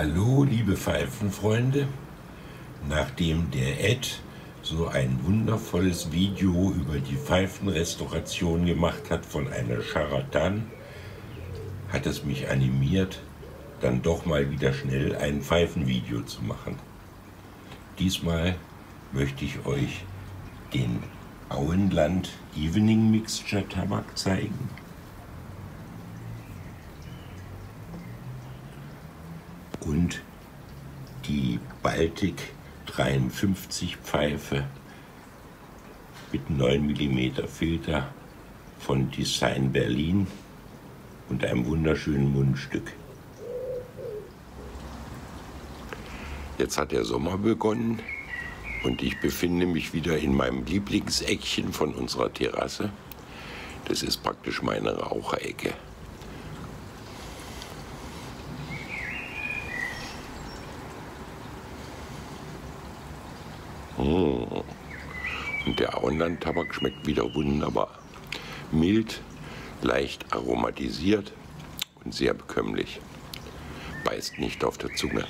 Hallo, liebe Pfeifenfreunde. Nachdem der Ed so ein wundervolles Video über die Pfeifenrestauration gemacht hat von einer Charatan, hat es mich animiert, dann doch mal wieder schnell ein Pfeifenvideo zu machen. Diesmal möchte ich euch den Auenland Evening Mixture Tabak zeigen. Und die Baltic 53 Pfeife mit 9 mm Filter von Design Berlin und einem wunderschönen Mundstück. Jetzt hat der Sommer begonnen und ich befinde mich wieder in meinem Lieblingseckchen von unserer Terrasse. Das ist praktisch meine Raucherecke. Mmh. Und der Auenland-Tabak schmeckt wieder wunderbar. Mild, leicht aromatisiert und sehr bekömmlich. Beißt nicht auf der Zunge.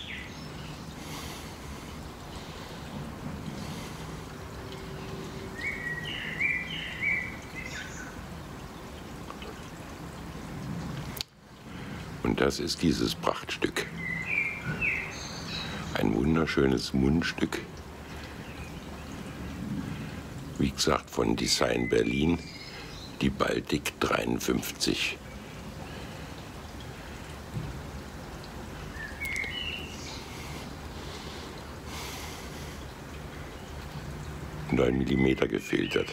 Und das ist dieses Prachtstück. Ein wunderschönes Mundstück. Wie gesagt, von Design Berlin, die Baltic 53. Neun Millimeter gefiltert.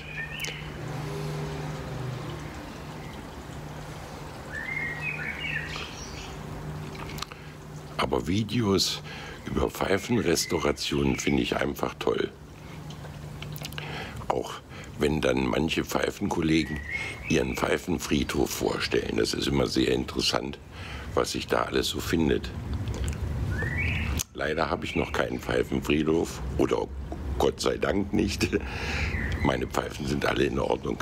Aber Videos über Pfeifenrestaurationen finde ich einfach toll. Auch wenn dann manche Pfeifenkollegen ihren Pfeifenfriedhof vorstellen. Das ist immer sehr interessant, was sich da alles so findet. Leider habe ich noch keinen Pfeifenfriedhof oder Gott sei Dank nicht. Meine Pfeifen sind alle in Ordnung.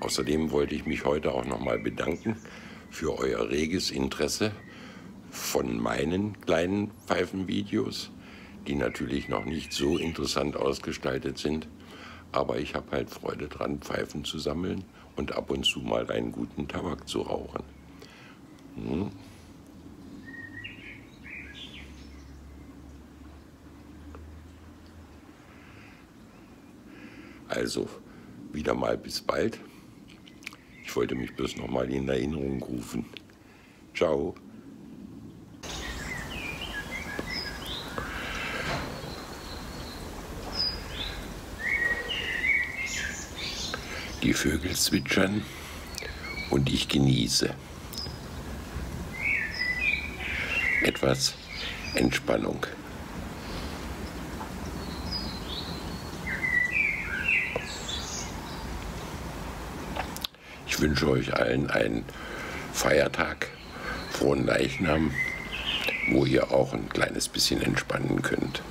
Außerdem wollte ich mich heute auch nochmal bedanken für euer reges Interesse von meinen kleinen Pfeifenvideos, die natürlich noch nicht so interessant ausgestaltet sind. Aber ich habe halt Freude dran, Pfeifen zu sammeln und ab und zu mal einen guten Tabak zu rauchen. Hm. Also, wieder mal bis bald. Ich wollte mich bloß noch mal in Erinnerung rufen. Ciao. Die Vögel zwitschern und ich genieße. Etwas Entspannung. Ich wünsche euch allen einen Feiertag, frohen Leichnam, wo ihr auch ein kleines bisschen entspannen könnt.